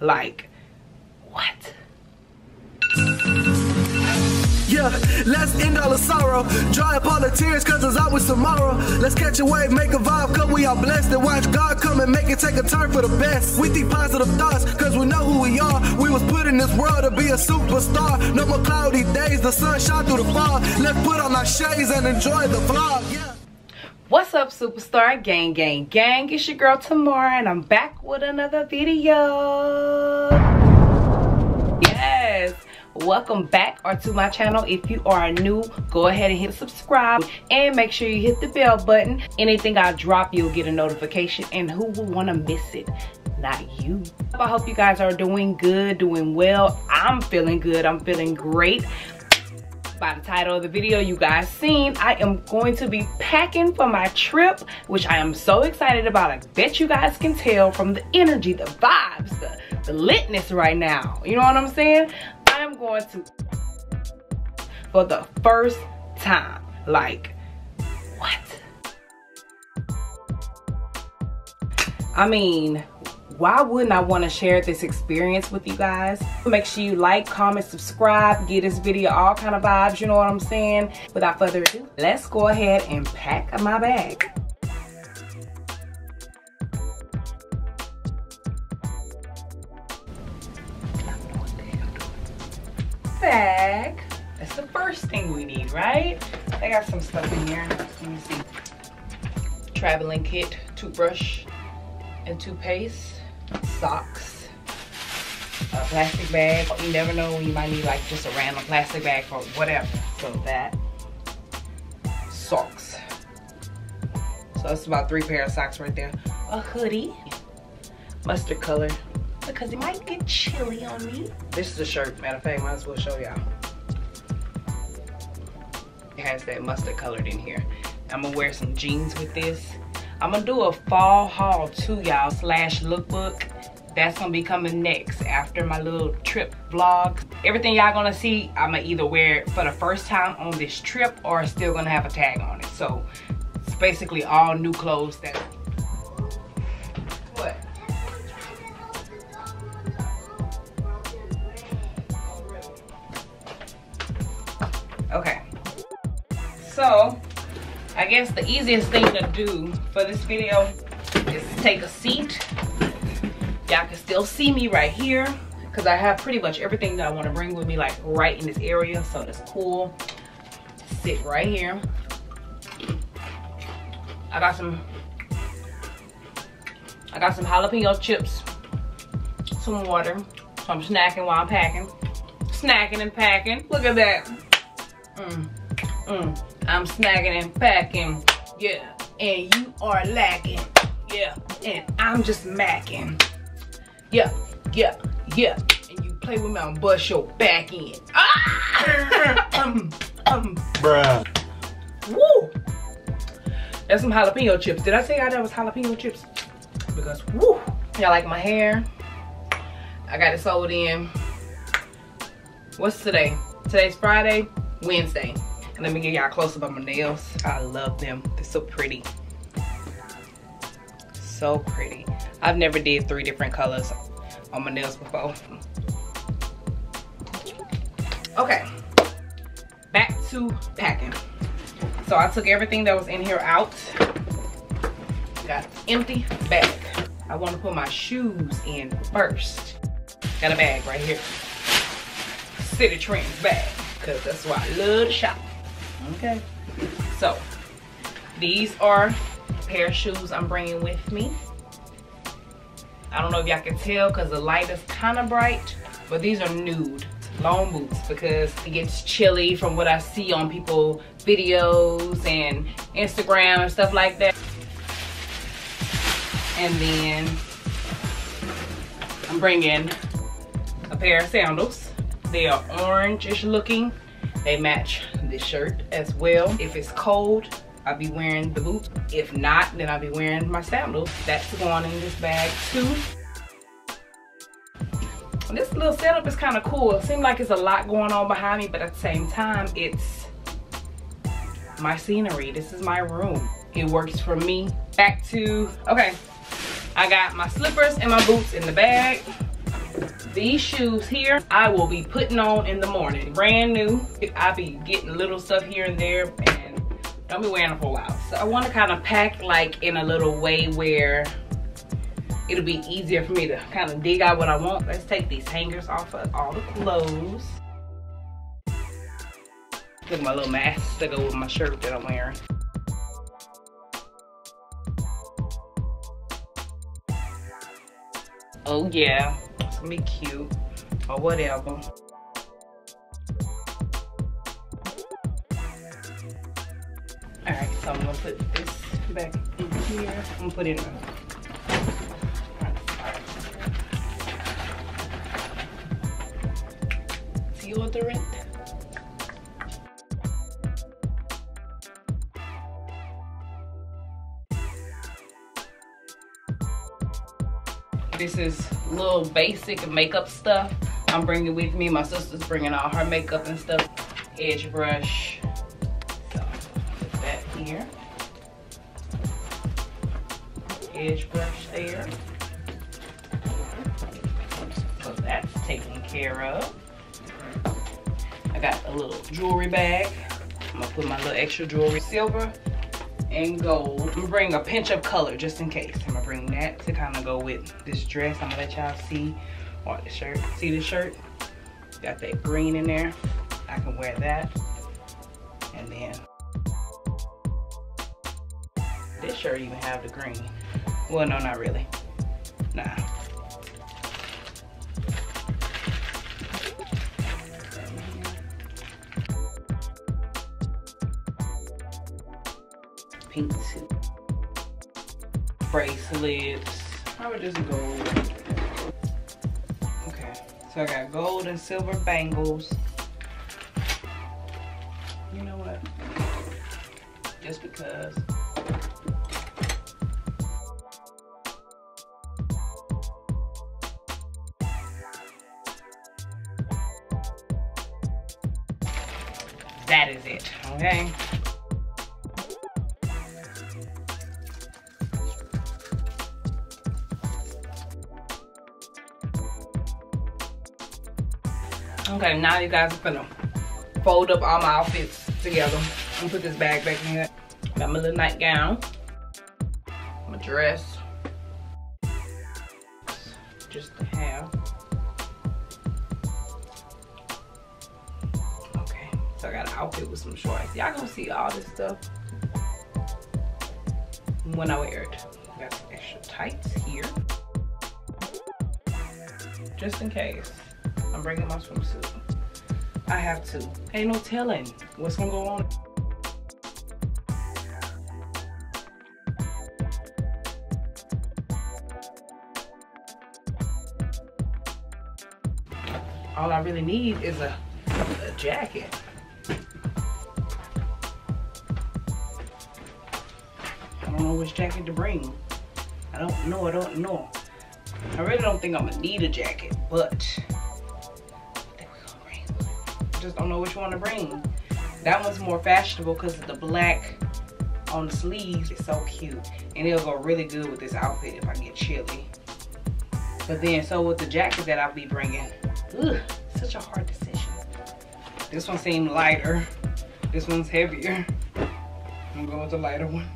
Like, what? Yeah, let's end all the sorrow. Dry up all the tears, cause there's always tomorrow. Let's catch a wave, make a vibe, cause we are blessed. And watch God come and make it take a turn for the best. We think positive thoughts, cause we know who we are. We was put in this world to be a superstar. No more cloudy days, the sun shine through the fog. Let's put on our shades and enjoy the vlog, yeah. What's up, superstar gang, gang, gang? It's your girl Tamara, and I'm back with another video. Yes, welcome back or to my channel. If you are new, go ahead and hit subscribe and make sure you hit the bell button. Anything I drop, you'll get a notification, and who will want to miss it? Not you. I hope you guys are doing good, doing well. I'm feeling good. I'm feeling great by the title of the video you guys seen. I am going to be packing for my trip which i am so excited about. I bet you guys can tell from the energy the vibes the, the litness right now. You know what i'm saying? I am going to for the first time. Like what? I mean why wouldn't I want to share this experience with you guys? Make sure you like, comment, subscribe, give this video all kind of vibes, you know what I'm saying? Without further ado, let's go ahead and pack my bag. Bag. That's the first thing we need, right? I got some stuff in here. Let me see. Traveling kit, toothbrush, and toothpaste socks, a plastic bag. You never know when you might need like just a random plastic bag for whatever. So that, socks. So that's about three pair of socks right there. A hoodie, mustard color, because it might get chilly on me. This is a shirt, matter of fact, might as well show y'all. It has that mustard colored in here. I'm gonna wear some jeans with this. I'm gonna do a fall haul too, y'all, slash lookbook. That's gonna be coming next after my little trip vlog. Everything y'all gonna see, I'm gonna either wear it for the first time on this trip or still gonna have a tag on it. So it's basically all new clothes that, what? Okay, so I guess the easiest thing to do for this video is take a seat. Y'all can still see me right here because I have pretty much everything that I want to bring with me like right in this area. So that's cool. Sit right here. I got some I got some jalapeno chips, some water. So I'm snacking while I'm packing. Snacking and packing. Look at that. Mm, mm. I'm snagging and packing, yeah. And you are lacking, yeah. And I'm just macking, yeah, yeah, yeah. And you play with me, I'm bust your back in. Ah! um, um. Bruh. Woo! That's some jalapeno chips. Did I say y'all that was jalapeno chips? Because, woo! Y'all like my hair? I got it sold in. What's today? Today's Friday, Wednesday. Let me give y'all a close up on my nails. I love them. They're so pretty. So pretty. I've never did three different colors on my nails before. Okay. Back to packing. So I took everything that was in here out. Got empty bag. I want to put my shoes in first. Got a bag right here. Citi Trends bag. Because that's why I love to shop. Okay. So, these are pair of shoes I'm bringing with me. I don't know if y'all can tell because the light is kind of bright, but these are nude long boots because it gets chilly from what I see on people videos and Instagram and stuff like that. And then I'm bringing a pair of sandals. They are orange-ish looking they match this shirt as well. If it's cold, I'll be wearing the boots. If not, then I'll be wearing my sandals. That's going in this bag too. This little setup is kind of cool. It seems like it's a lot going on behind me, but at the same time, it's my scenery. This is my room. It works for me. Back to, okay. I got my slippers and my boots in the bag. These shoes here, I will be putting on in the morning. Brand new. I'll be getting little stuff here and there and don't be wearing them for a while. So I want to kind of pack like in a little way where it'll be easier for me to kind of dig out what I want. Let's take these hangers off of all the clothes. Look at my little mask to go with my shirt that I'm wearing. Oh yeah, be cute or whatever. Alright, so I'm gonna put this back in here. I'm gonna put it in This is little basic makeup stuff. I'm bringing with me. My sister's bringing all her makeup and stuff. Edge brush. So, put that here. Edge brush there. So that's taken care of. I got a little jewelry bag. I'm gonna put my little extra jewelry. Silver and gold. I'm gonna bring a pinch of color just in case. I'm gonna bring that to kind of go with this dress. I'm gonna let y'all see or the shirt. See the shirt? Got that green in there. I can wear that. And then this shirt even have the green. Well, no, not really. Nah. Pink. Bracelets. I would just gold. Okay, so I got gold and silver bangles. You know what? Just because. Okay, now you guys are gonna fold up all my outfits together. I'm put this bag back in here. Got my little nightgown, my dress, just the have. Okay, so I got an outfit with some shorts. Y'all gonna see all this stuff when I wear it. Got some extra tights here, just in case. I'm bringing my swimsuit. I have to. Ain't no telling what's gonna go on. All I really need is a, a jacket. I don't know which jacket to bring. I don't know, I don't know. I really don't think I'm gonna need a jacket, but just don't know which one to bring. That one's more fashionable because of the black on the sleeves is so cute. And it'll go really good with this outfit if I get chilly. But then, so with the jacket that I'll be bringing, ugh, such a hard decision. This one seemed lighter. This one's heavier. I'm one. Go with the lighter one.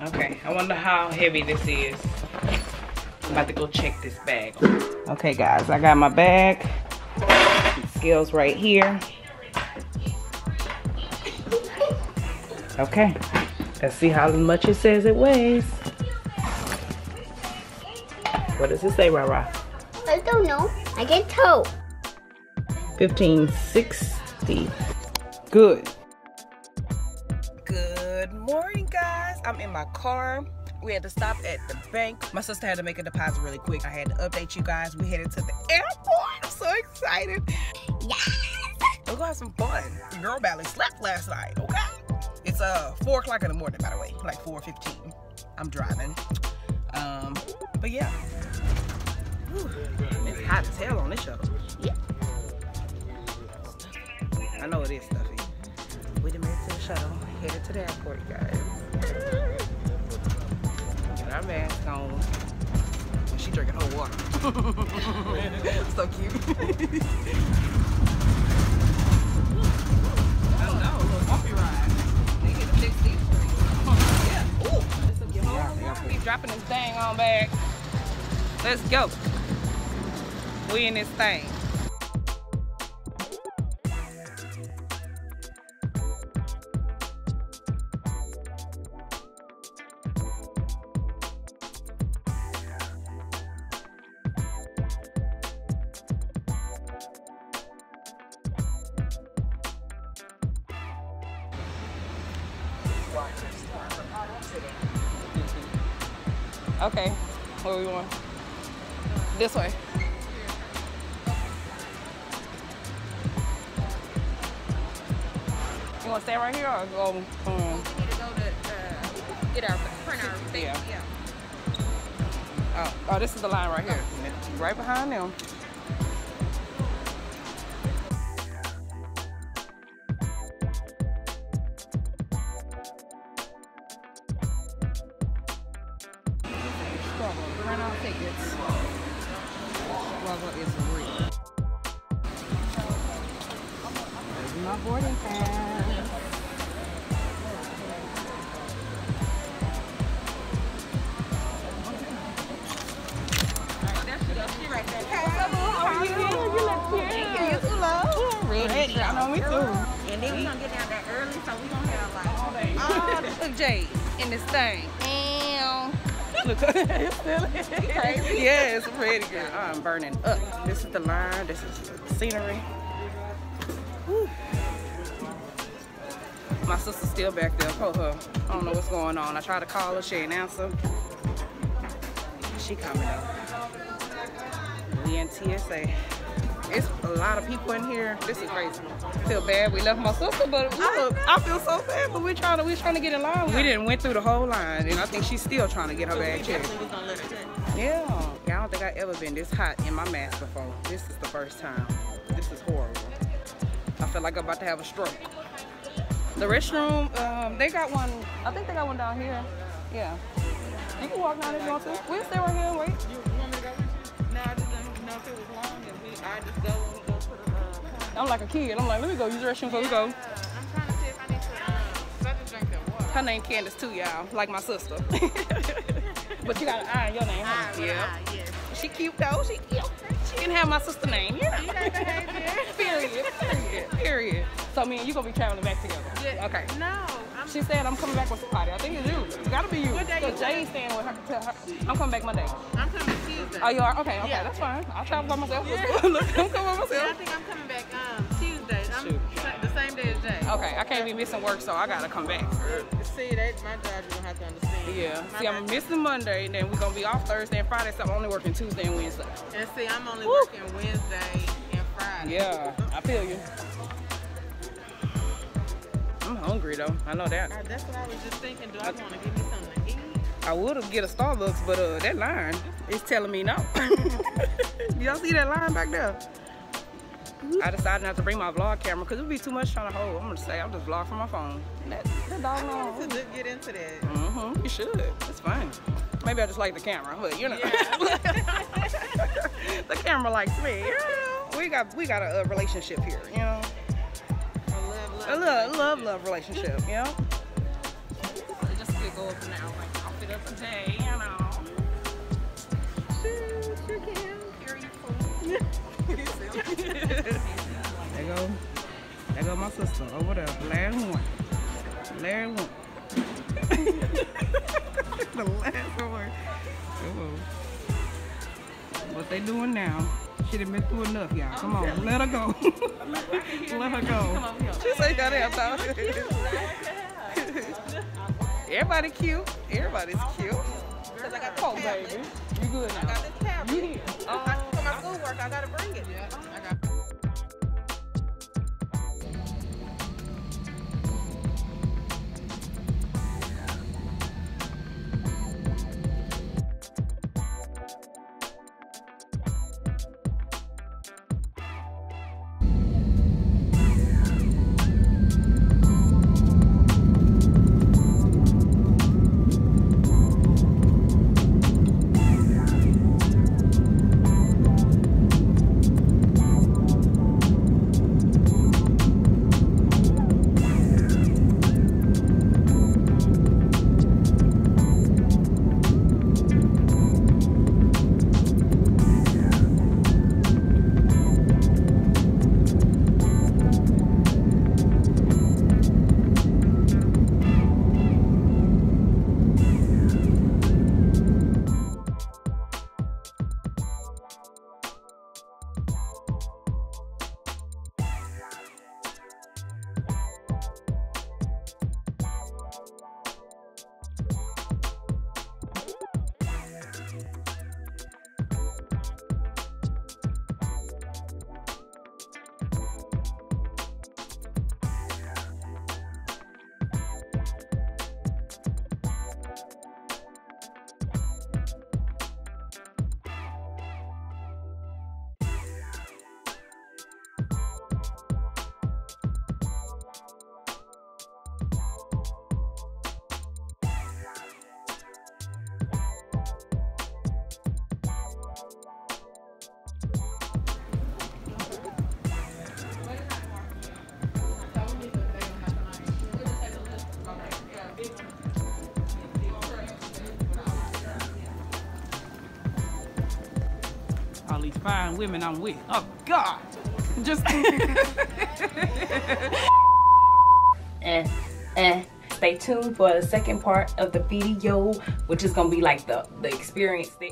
Okay, I wonder how heavy this is. I'm about to go check this bag. Okay guys, I got my bag. Scales right here. Okay, let's see how much it says it weighs. What does it say, Rara? I don't know. I can tell. 1560. Good. Good morning, guys. I'm in my car we had to stop at the bank. My sister had to make a deposit really quick. I had to update you guys. We headed to the airport. I'm so excited. Yes! We're gonna have some fun. Your girl badly slept last night, okay? It's uh 4 o'clock in the morning, by the way, like 4.15. I'm driving. Um, but yeah. Whew. It's hot as hell on this show. Yeah. I know it is stuffy. We done made it to the shuttle. Headed to the airport, guys our mask on she drinking her water. so cute. Keep dropping this thing on back. Let's go. We in this thing. Okay, where we going? This way. You want to stay right here or go? Um, We need to go to uh, get our print our thing. Yeah. Yeah. oh, oh, this is the line right here. Right behind them. Print our tickets. Struggle is real. There's my boarding pass. Ready. I know me too. And then we gonna get down there early, so we gonna have like all the in this thing. Look, still crazy. Yeah, it's ready, girl. I'm burning up. This is the line. This is the scenery. Whew. My sister's still back there. Pull her. I don't know what's going on. I tried to call her. She ain't answer. She coming up. We in TSA. It's a lot of people in here. This is crazy. I feel bad. We left my sister, but look, I feel so bad. But we're trying to we're trying to get in line. We didn't went through the whole line, and I think she's still trying to get her bag checked. we gonna let her check. Yeah. yeah. I don't think I've ever been this hot in my mask before. This is the first time. This is horrible. I feel like I'm about to have a stroke. The restroom, um, they got one. I think they got one down here. Yeah. You can walk down if you want to. We'll stay right here and wait. Know if it was long and we I just go and go to the uh, I'm like a kid. I'm like, let me go use the restroom before we go. I'm trying to see if I need to um, 'cause I just drank that water. Her name Candace too, y'all. Like my sister. but you got an eye in your name. huh? Ah, Yeah. ah, yes. She cute though. She cute. She can have my sister name. You know. So me and you gonna be traveling back together. Yeah. Okay. No, I'm She said I'm coming back with somebody. I think it's you. It's gotta be you. What day So Jay's staying with her. Tell her. I'm coming back Monday. I'm coming Tuesday. Oh, you are? Okay, okay, Yeah. that's fine. I'll travel by myself. Yeah. Look, I'm coming by Yeah, I think I'm coming back um Tuesday. I'm Shoot. the same day as Jay. Okay, I can't be missing work, so I gotta come back. See, that my job you gonna have to understand. Yeah. My See, I'm missing Monday, and then we're gonna be off Thursday and Friday, so I'm only working Tuesday and Wednesday. And see, I'm only Woo. working Wednesday and Friday. Yeah, I feel you. I'm hungry though. I know that. Uh, That's what I was just thinking. Do I want to give me something to eat? I would have get a Starbucks, but uh, that line is telling me no. Y'all see that line back there? I decided not to bring my vlog camera because it would be too much trying to hold. I'm gonna say I'll just vlog from my phone. That, that dog To knows. just get into that. Mm-hmm. You should. It's fine. Maybe I just like the camera, but you know. the camera likes me. You know? We got we got a, uh relationship here, you know. Love, love. love, relationship, you know. Just to go up now, like outfit of the day, you know. Shoot, you can. Here you fool. There go, there go my sister over there, last one, last one. the last one. Uh-oh. What they doing now? She done been through enough, y'all. Come on, let her go. let her go. She say that half Everybody cute. Everybody's cute. Cause I got the Oh, baby. You good I got the tablet. You here? Uh, for my schoolwork, I gotta bring it. Yeah. All these fine women I'm with. Oh God, just. and and eh, eh. stay tuned for the second part of the video which is gonna be like the the experience that